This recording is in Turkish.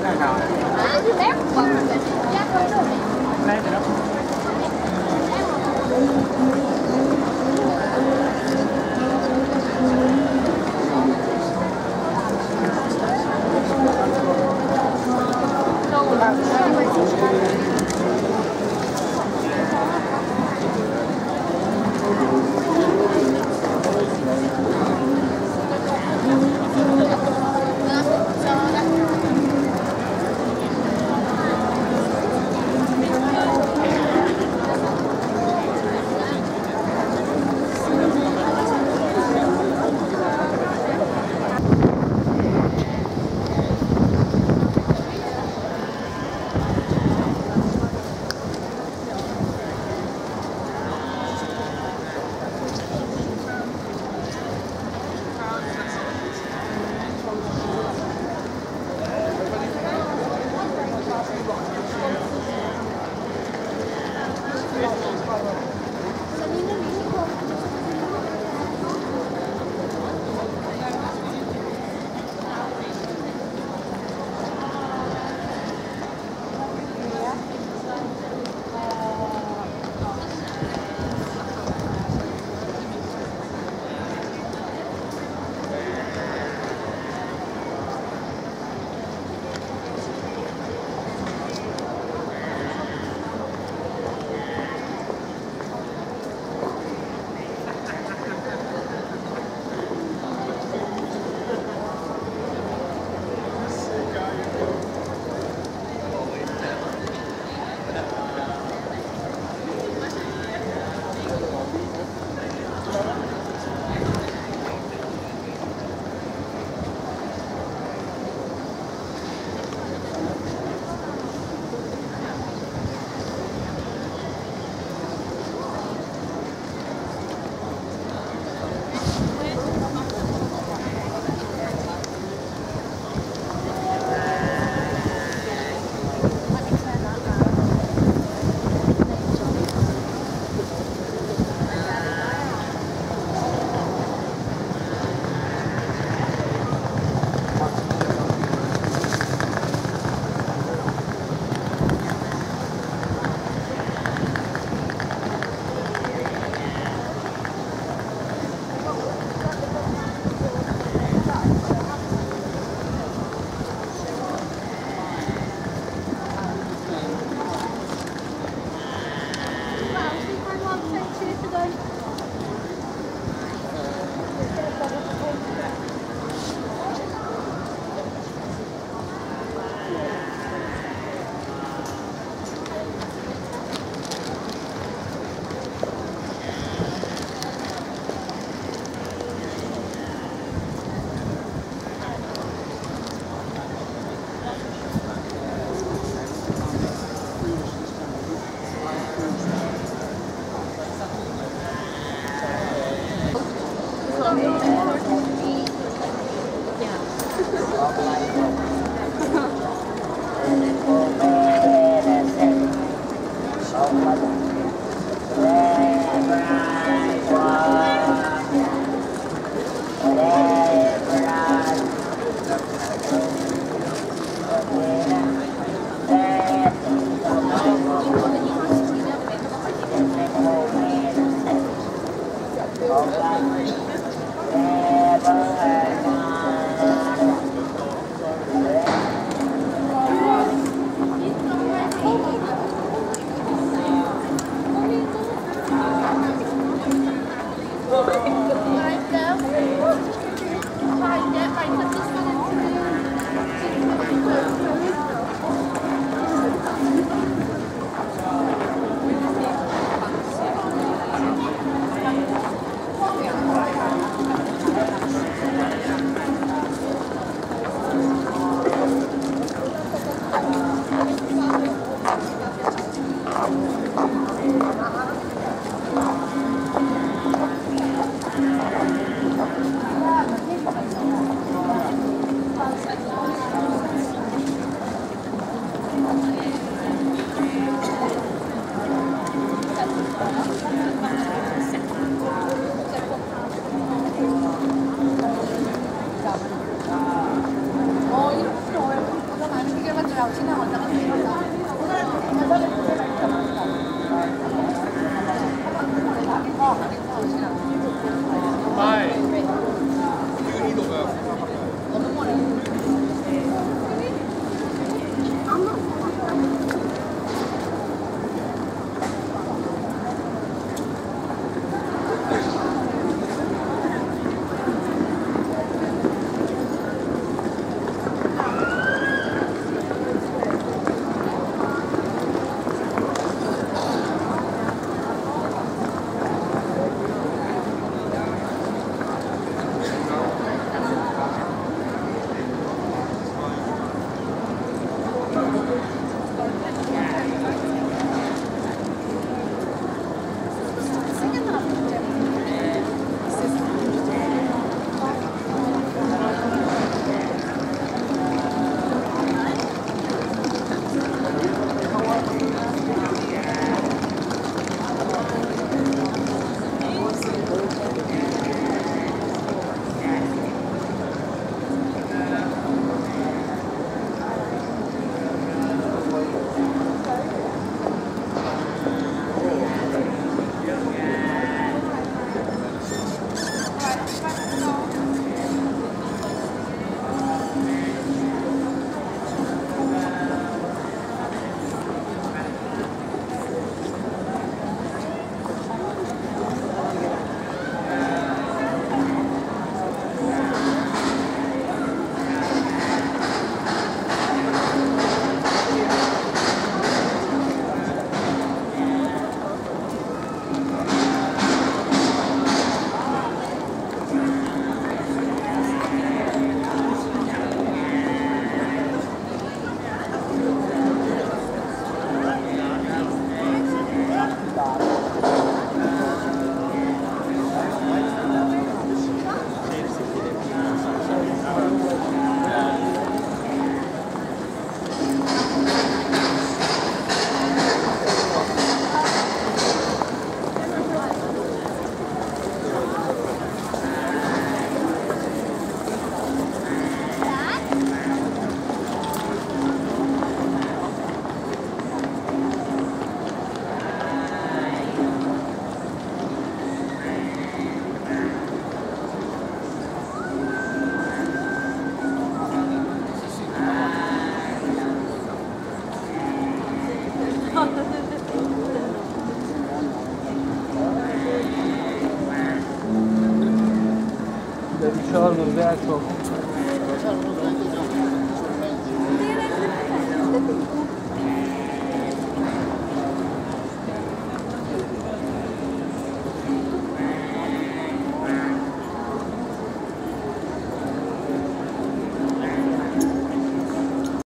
看一啊。Çorlu, Berkok. Diğer evde